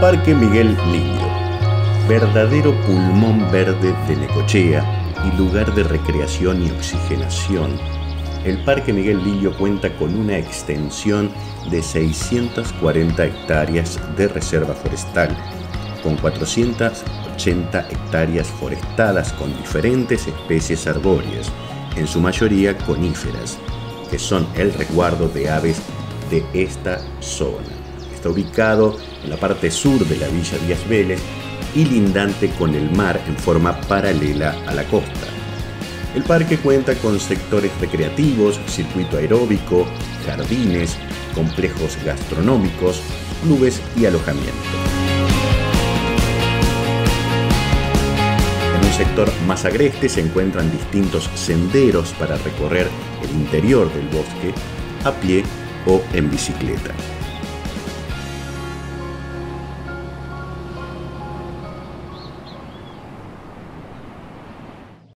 Parque Miguel Lillo, verdadero pulmón verde de Necochea y lugar de recreación y oxigenación. El Parque Miguel Lillo cuenta con una extensión de 640 hectáreas de reserva forestal, con 480 hectáreas forestadas con diferentes especies arbóreas, en su mayoría coníferas, que son el resguardo de aves de esta zona. Ubicado en la parte sur de la villa Díaz Vélez y lindante con el mar en forma paralela a la costa. El parque cuenta con sectores recreativos, circuito aeróbico, jardines, complejos gastronómicos, clubes y alojamiento. En un sector más agreste se encuentran distintos senderos para recorrer el interior del bosque a pie o en bicicleta.